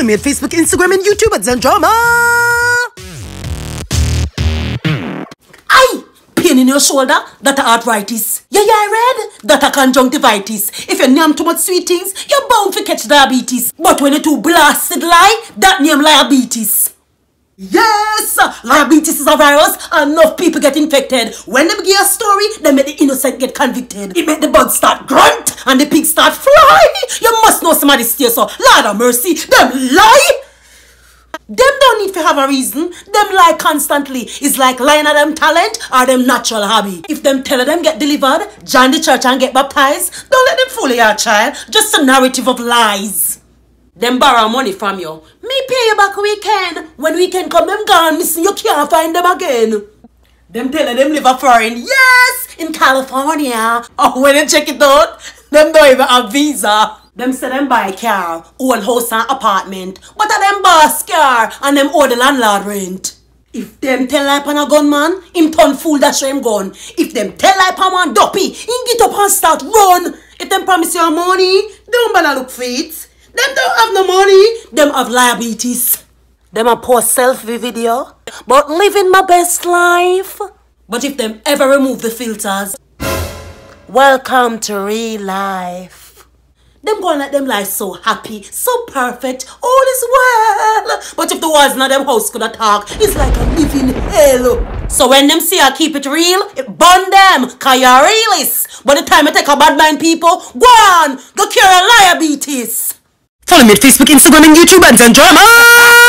Follow me on Facebook, Instagram, and YouTube at Zandramah. Aye! In your shoulder, that a arthritis. Yeah, yeah, I read that a conjunctivitis. If you name too much sweet things, you're bound to catch diabetes. But when you too blasted lie, that name liabetes. Yes! Liabetes is a virus enough people get infected. When they give a story, they make the innocent get convicted. It make the birds start grunt and the pigs start fly. You must know somebody stay so. Lord of mercy, them lie! Them don't need to have a reason. Them lie constantly. It's like lying at them talent or them natural hobby. If them tell them get delivered, join the church and get baptized, don't let them fool your child. Just a narrative of lies. Them borrow money from you. Me pay you back weekend. When weekend come, them gone missing. You can't find them again. Them tell them live a foreign. Yes, in California. Oh, when they check it out, them don't even have visa. Them say them buy car, own house and apartment. But a them boss car and them owe the landlord rent. If them tell like on a gunman, him turn fool that show him gun. If them tell like on one dopey, him get up and start run. If them promise you money, don't bother look for it. Them don't have no money. Them have liabilities. Them a post selfie video. But living my best life. But if them ever remove the filters, welcome to real life. Them going let them life so happy, so perfect, all is well. But if the walls not them house could talk, it's like a living hell. So when them see I keep it real, it burn them, cause you're realist. But the time I take a bad mind people, go on, go cure a liabilities. Follow me on Facebook, Instagram, and YouTube at Zandramah.